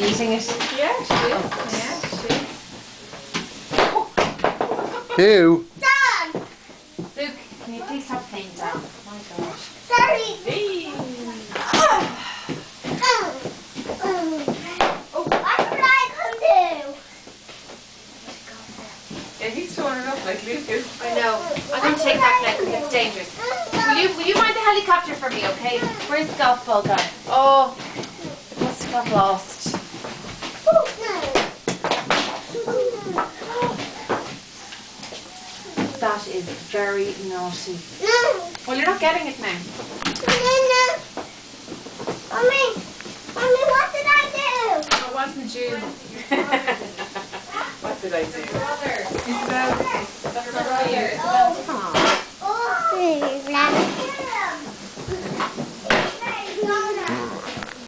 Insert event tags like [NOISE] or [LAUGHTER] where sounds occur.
eating it. Yeah, she is. Yeah, she is. Who? Done. Luke, can you please stop playing down? My gosh. Sorry. Hey. Oh, what did I come do? Yeah, he's throwing it up like Luke is. I know. I'm going to take that now because it's dangerous. Will you, will you mind the helicopter for me, okay? Where's the golf ball gone? Oh, it must have got lost. That is very naughty. Well, you're not getting it now. Mommy, mommy, what did I do? It wasn't you. [LAUGHS] what did I do? Isabel, that's not you.